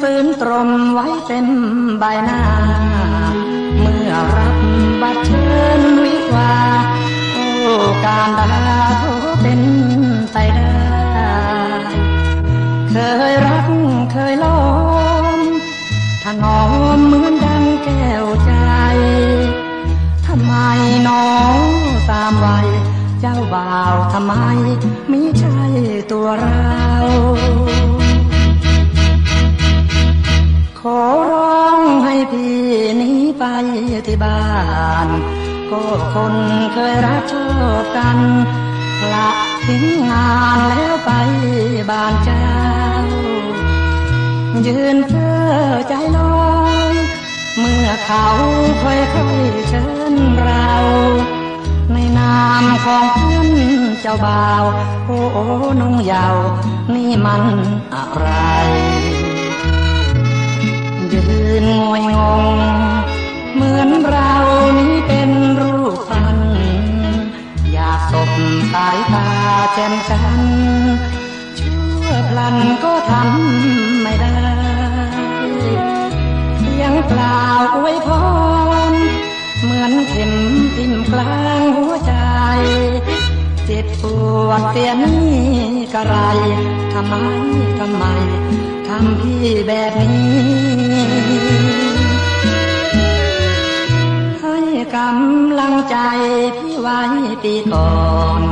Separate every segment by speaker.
Speaker 1: ฝืนตรมไว้เต็มใบหน้า เมื่อรับบัตรเชิญวิวาโอ้การดาเป็นไปได้เคยรักเคยล้อมถนอมเหมือนดังแก้วใจทำไมน้องสามวัยเจ้าบ่าวทำไมมิใช่ตัวเรา ที่บ้าน ก็คนเคยรักชอบกันละทิ้งงานแล้วไปบ้านเจ้า ยืนเพ้อใจลอยเมื่อเขาค่อยๆเชิญเรา ในนามของเพื่อนเจ้าบ่าว โอ้น้องยาว นี่มันอะไราแจ่มจันชั่วพลันก็ทำไม่ได้เพียงเปล่าอวยพรเหมือนเข็มทิ่มกลางหัวใจ เจ็บปวดเสียนี่กระไรทำไมทำไมทำพี่แบบนี้ให้กำลังใจพี่ไว้ปีก่อน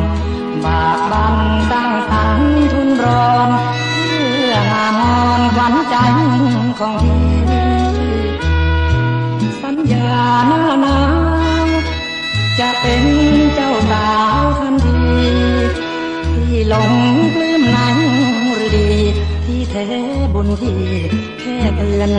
Speaker 1: อนขวัญใจของพี่สัญญาหน้าหนาวจะเป็นเจ้าสาวทันทีที่หลงปลื้มนางหรือดี ที่แท้บุญที่แค่เตือน